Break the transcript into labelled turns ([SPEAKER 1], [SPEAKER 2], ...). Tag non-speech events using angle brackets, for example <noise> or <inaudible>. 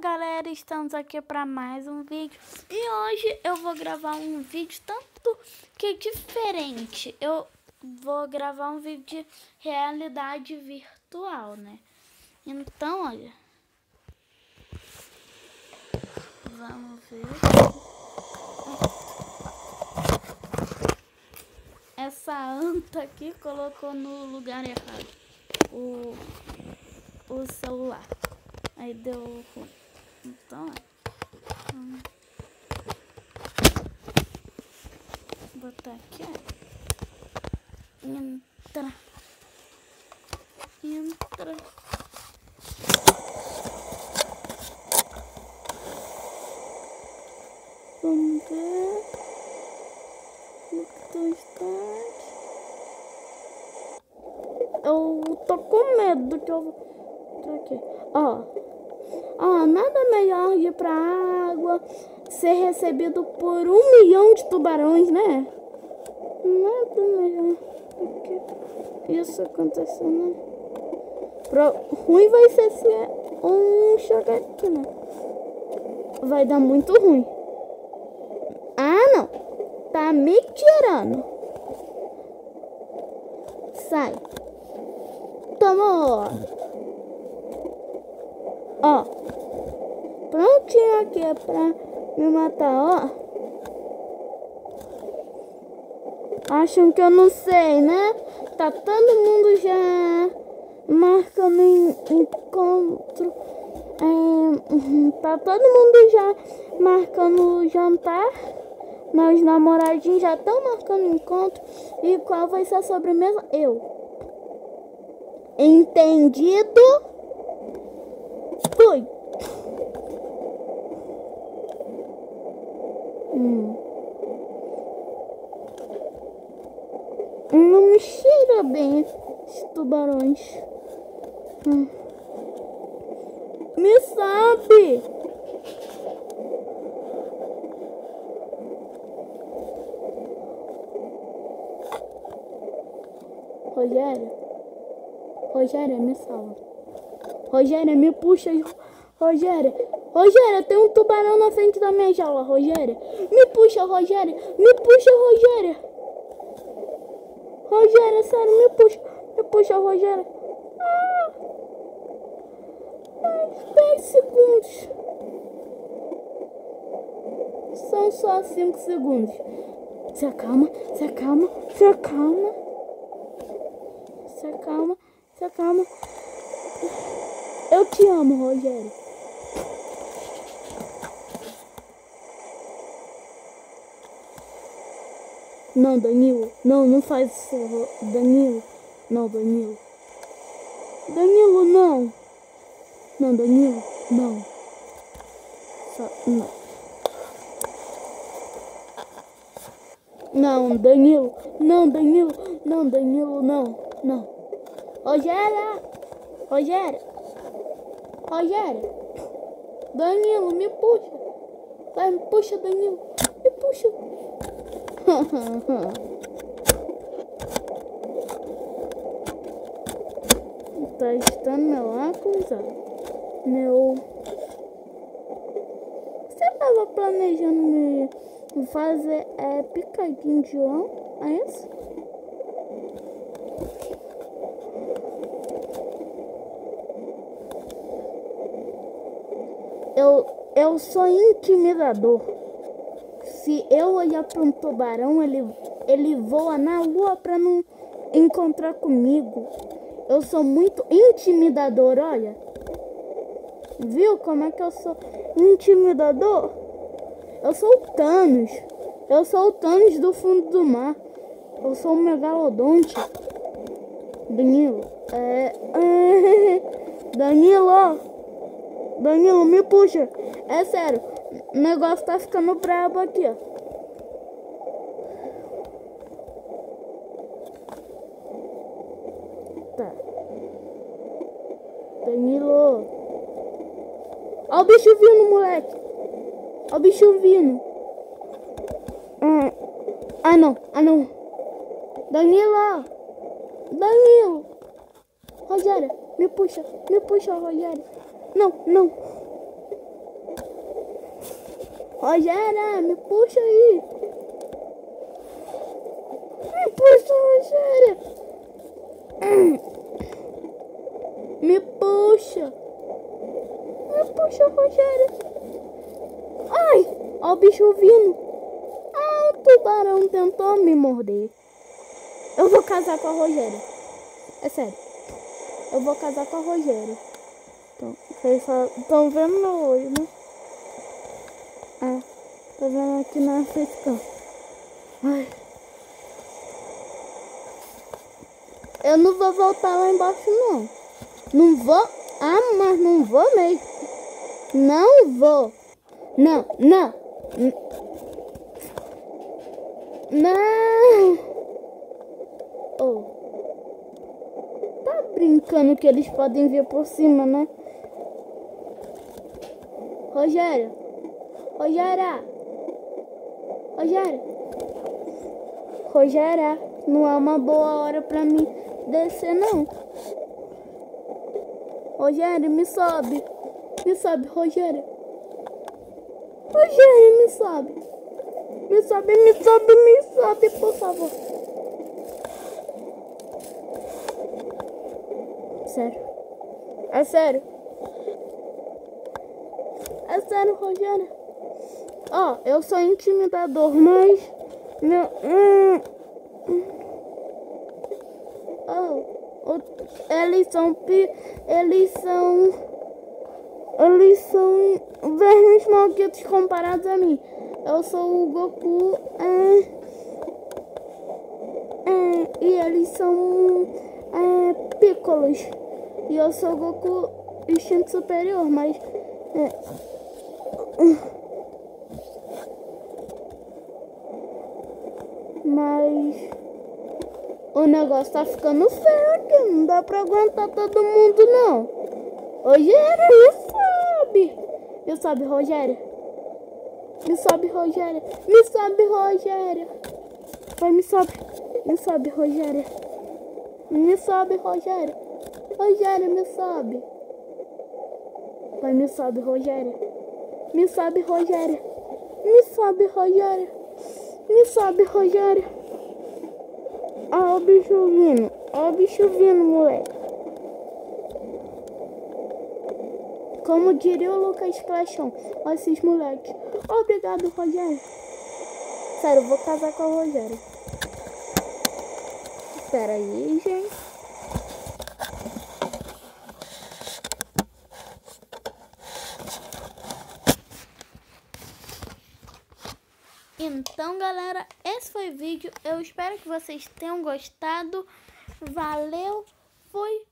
[SPEAKER 1] Galera, estamos aqui para mais um vídeo e hoje eu vou gravar um vídeo tanto que diferente. Eu vou gravar um vídeo de realidade virtual, né? Então, olha. Vamos ver. Essa anta aqui colocou no lugar errado o, o celular. Aí deu ruim. Então, ó. Hum. Botar aqui, ó. Entra. Entra. Vamos ver. No que tu estás. Eu tô com medo que eu vou. aqui. Ó. Ó, nada melhor ir pra água, ser recebido por um milhão de tubarões, né? Nada melhor do que isso acontecer, né? Pro... Ruim vai ser se um chegar aqui, né? Vai dar muito ruim. Ah, não. Tá me tirando. Sai. Toma. Ó. Prontinho aqui é pra me matar, ó. Acham que eu não sei, né? Tá todo mundo já marcando encontro. É, tá todo mundo já marcando jantar. Meus namoradinhos já estão marcando encontro. E qual vai ser a sobremesa? Eu. Entendido? Fui. Hum. Não me cheira bem esses tubarões. Hum. Me sabe! Rogério? Rogério, me salva. Rogério, me puxa. Rogério, Rogério, tem um tubarão na frente da minha jaula, Rogério. Me puxa, Rogério. Me puxa, Rogério. Rogério, sério, me puxa. Me puxa, Rogério. Ah. Mais 10 segundos. São só 5 segundos. Se acalma, se acalma, se acalma. Se acalma, se acalma. Eu te amo, Rogério. Não, Danilo. Não, não faz isso, Danilo. Não, Danilo. Danilo, não. Não, Danilo, não. Só, não. Não, Danilo. Não, Danilo. Não, Danilo, não. Não. Rogério. Rogério. Rogério. Danilo, me puxa. Vai, me puxa, Danilo. Me puxa. <laughs> tá estando meu óculos, ó. Meu. Você tava planejando me fazer é, picadinho de on? É isso? Eu, eu sou intimidador se eu olhar para um tubarão, ele, ele voa na lua para não encontrar comigo. Eu sou muito intimidador, olha. Viu como é que eu sou intimidador? Eu sou o Thanos. Eu sou o Thanos do fundo do mar. Eu sou o megalodonte. Danilo. É... <laughs> Danilo. Danilo, me puxa. É sério. O negócio tá ficando brabo aqui, ó. Tá. Danilo. Ó o bicho vindo, moleque. Ó o bicho vindo. Ah, ah não. Ah, não. Danilo. Danilo. Rogério, me puxa. Me puxa, Rogério. Não, não. Rogéria, me puxa aí. Me puxa, Rogéria. Me puxa. Me puxa, Rogéria. Ai, ó o bicho vindo. Ah, o tubarão tentou me morder. Eu vou casar com a Rogéria. É sério. Eu vou casar com a Rogéria. Então, vocês estão vendo meu olho, né? É. Tô vendo aqui na facecam. Ai. Eu não vou voltar lá embaixo, não. Não vou. Ah, mas não vou mesmo. Não vou. Não, não. Não. Oh. Tá brincando que eles podem vir por cima, né? Rogério. Rogério. Rogério. Rogério, não é uma boa hora pra mim descer, não. Rogério, me sobe. Me sobe, Rogério. Rogério, me sobe. Me sobe, me sobe, me sobe, por favor. Sério. É sério. É sério, Rogério. Ó, eu sou intimidador, mas... Meu... Hum, oh, eles são... Eles são... Eles são vermes malditos comparados a mim. Eu sou o Goku. É, é, e eles são é, Picolos. E eu sou o Goku instinto superior, mas. É, mas o negócio tá ficando feio aqui. Não dá pra aguentar todo mundo, não. Rogério, me sobe. Me sobe, Rogério. Me sobe, Rogério. Me sobe, Rogério. Vai, me sobe. Me sobe, Rogério. Me sobe, Rogério. Rogério, me sobe. Vai, me sobe, Rogério. Me sobe, Rogério. Me sobe, Rogério. Me sobe, Rogério. Ó o bicho vindo. Ó o bicho vindo, moleque. Como diria o Lucas Clachão. Ó esses moleques. Obrigado, Rogério. Sério, eu vou casar com a Rogério. Espera aí, gente. Então, galera, esse foi o vídeo. Eu espero que vocês tenham gostado. Valeu, fui!